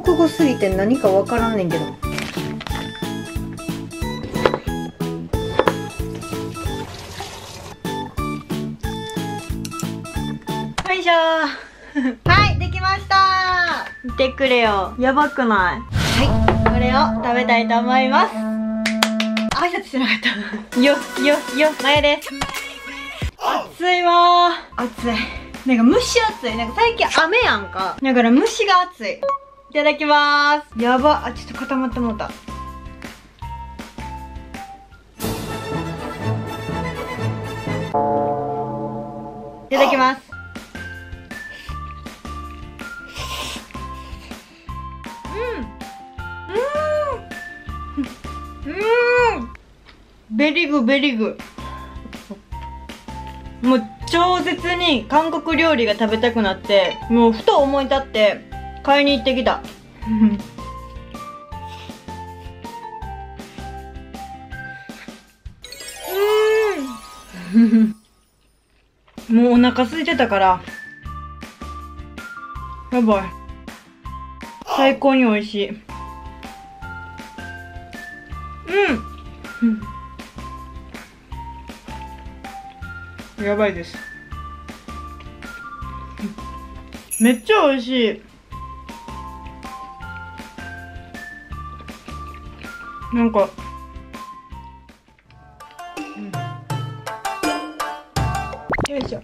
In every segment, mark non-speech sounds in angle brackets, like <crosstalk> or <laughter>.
国語すぎて何かわからんねんけど。よいしょ。はいできました。見てくれよ。やばくない？はいこれを食べたいと思います。挨拶しなかった。よよよ前で。す暑いわ。ー暑い。なんか蒸し暑い。なんか最近雨やんか。だから蒸しが暑いいただきまーす。やば。あちょっと固まってもうた。いただきます。うん。うん。うん。ベリグベリグ。もう超絶に韓国料理が食べたくなってもうふと思い立って買いに行ってきた。うん。もうお腹空いてたから。やばい。最高に美味しい。うん。やばいです。めっちゃ美味しい。なんか、よいしょ。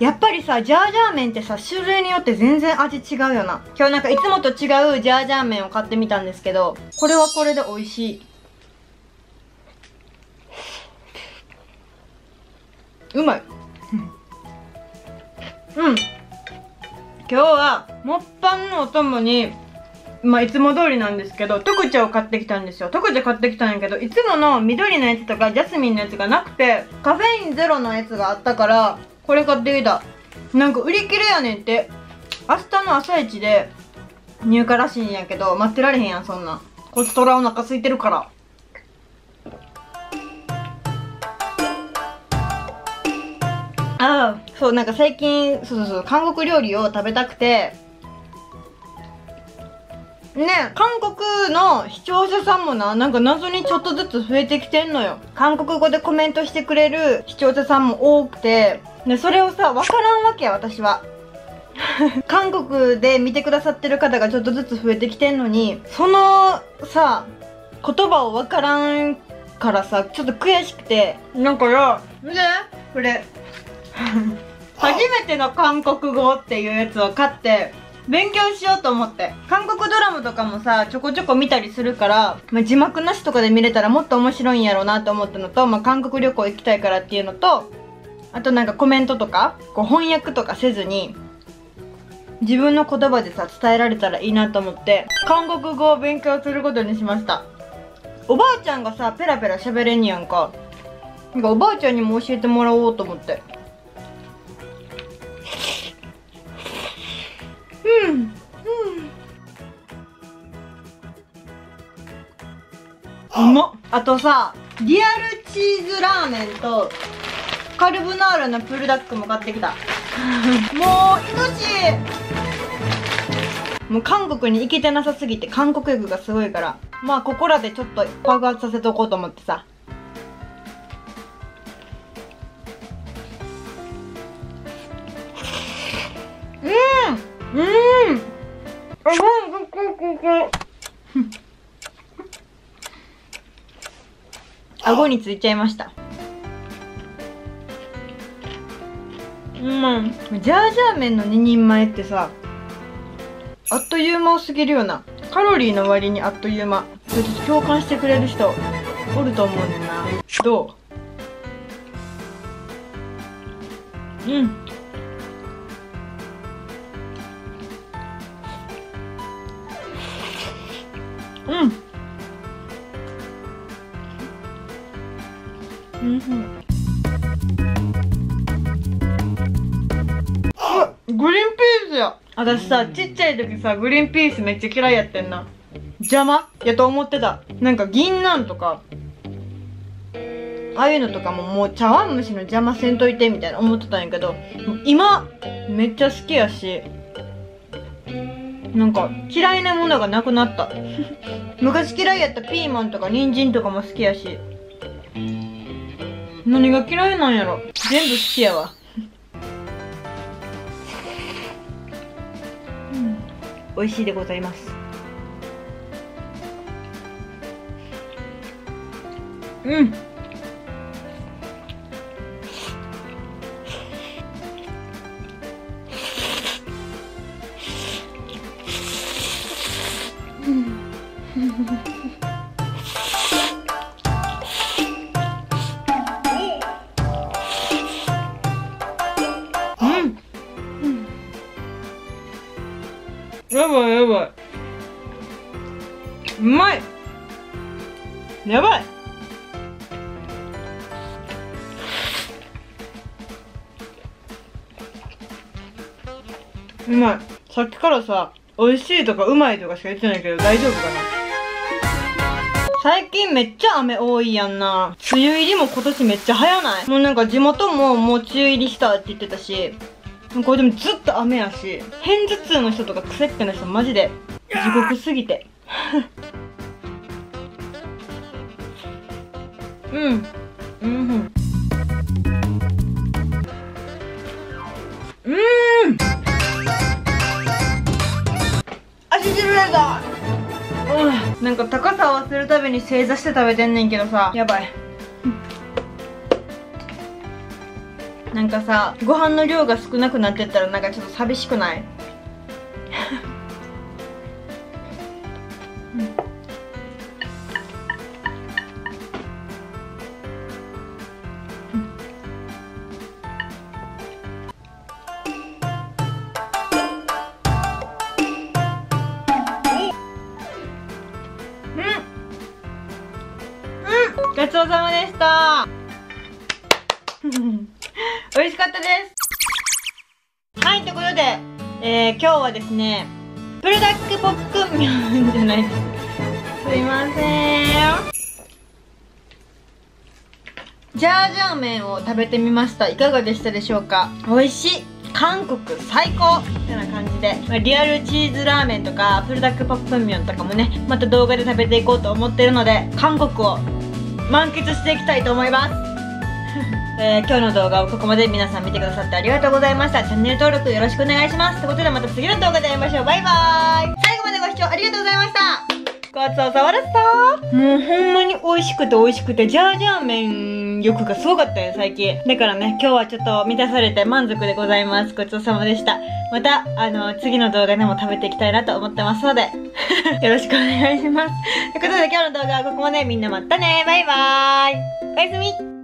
やっぱりさジャージャー麺ってさ種類によって全然味違うよな。今日なんかいつもと違うジャージャー麺を買ってみたんですけどこれはこれで美味しい。うまい。うん。今日はもっぱんのお供にまあいつも通りなんですけど特茶を買ってきたんですよ。特茶買ってきたんやけどいつもの緑のやつとかジャスミンのやつがなくてカフェインゼロのやつがあったからこれ買ってきた。なんか売り切れやねんって。明日の朝一で入荷らしいんやけど待ってられへんやんそんなこいつとらお腹空いてるから。ああそうなんか最近そうそうそう韓国料理を食べたくてね韓国の視聴者さんもななんか謎にちょっとずつ増えてきてんのよ。韓国語でコメントしてくれる視聴者さんも多くてでそれをさ分からんわけや私は。<laughs> 韓国で見てくださってる方がちょっとずつ増えてきてんのにそのさ言葉を分からんからさちょっと悔しくて。なんかよねこれ。<laughs> 初めての韓国語っていうやつを買って勉強しようと思って。韓国ドラマとかもさちょこちょこ見たりするから、まあ、字幕なしとかで見れたらもっと面白いんやろうなと思ったのと、まあ、韓国旅行行きたいからっていうのとあとなんかコメントとかこう翻訳とかせずに自分の言葉でさ伝えられたらいいなと思って韓国語を勉強することにしました。おばあちゃんがさペラペラ喋れんやんか。なんかおばあちゃんにも教えてもらおうと思って。うまっ。あとさリアルチーズラーメンとカルボナーラのプルダックも買ってきた。<laughs> もう命。もう韓国に行けてなさすぎて韓国欲がすごいから。まあここらでちょっと爆発させとこうと思ってさ。うん。うん。あもうここここ <laughs> 顎についちゃいました。うん。ジャージャー麺の2人前ってさあっという間すぎるよなカロリーの割にあっという間。ちょっと共感してくれる人おると思うねんな。どう？うん。うんうんうわグリーンピースや。私さちっちゃい時さグリーンピースめっちゃ嫌いやってんな。邪魔？やと思ってた。なんか銀杏とか。ああいうのとかももう茶碗蒸しの邪魔せんといてみたいな思ってたんやけど今めっちゃ好きやし。なんか嫌いなものがなくなった。<laughs> 昔嫌いやったピーマンとか人参とかも好きやし。何が嫌いなんやろ。全部好きやわ、うん、美味しいでございます。うんやばいやばい。うまい。やばい。うまい。さっきからさ美味しいとかうまいとかしか言ってないけど大丈夫かな？最近めっちゃ雨多いやんな。梅雨入りも今年めっちゃ早ない？もうなんか地元ももう梅雨入りしたって言ってたし、これでもずっと雨やし、偏頭痛の人とか癖っ気の人マジで地獄すぎて。うん。うん。うん。足しびれた。うん。なんか高さを合わせるたびに正座して食べてんねんけどさ、やばい。なんかさご飯の量が少なくなってったらなんかちょっと寂しくない？ごちそうさまでした。美味しかったですはい、ということで、えー、今日はですね、ブルダックポックミョンじゃないです。すいません。ジャージャー麺を食べてみました。いかがでしたでしょうか？美味しい韓国最高ってな感じで、まあ、リアルチーズラーメンとか、プルダックポップミョンとかもね、また動画で食べていこうと思ってるので、韓国を満喫していきたいと思います。えー、今日の動画をここまで皆さん見てくださってありがとうございました。チャンネル登録よろしくお願いします。ということでまた次の動画で会いましょう。バイバーイ最後までご視聴ありがとうございましたごちそうさまでしたもうほんまに美味しくて美味しくて、ジャージャー麺欲がすごかったよ、最近。だからね、今日はちょっと満たされて満足でございます。ごちそうさまでした。また、あの、次の動画でも食べていきたいなと思ってますので、<laughs> よろしくお願いします。ということで今日の動画はここまで。みんなまたねバイバーイおやすみ